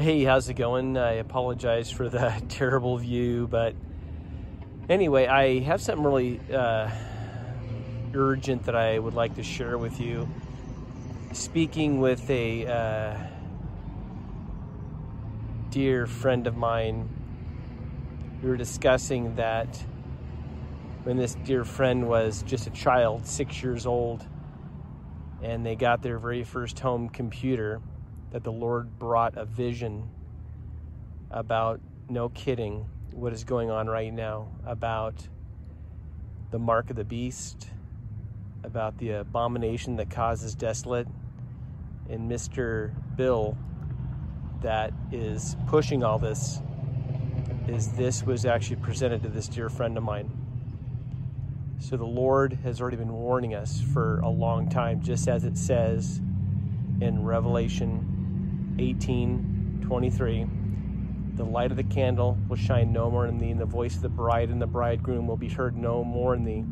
Hey, how's it going? I apologize for the terrible view, but anyway, I have something really uh, urgent that I would like to share with you. Speaking with a uh, dear friend of mine, we were discussing that when this dear friend was just a child, six years old, and they got their very first home computer, that the Lord brought a vision about, no kidding, what is going on right now, about the mark of the beast, about the abomination that causes desolate, and Mr. Bill that is pushing all this is this was actually presented to this dear friend of mine. So the Lord has already been warning us for a long time, just as it says in Revelation 18 23. The light of the candle will shine no more in thee, and the voice of the bride and the bridegroom will be heard no more in thee.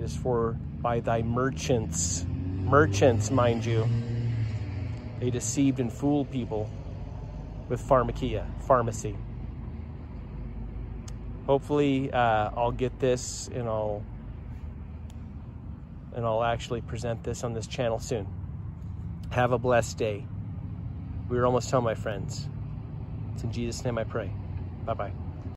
It is for by thy merchants, merchants, mind you, they deceived and fooled people with pharmakia, pharmacy. Hopefully, uh, I'll get this and I'll and I'll actually present this on this channel soon. Have a blessed day. We're almost home, my friends. It's in Jesus' name I pray. Bye bye.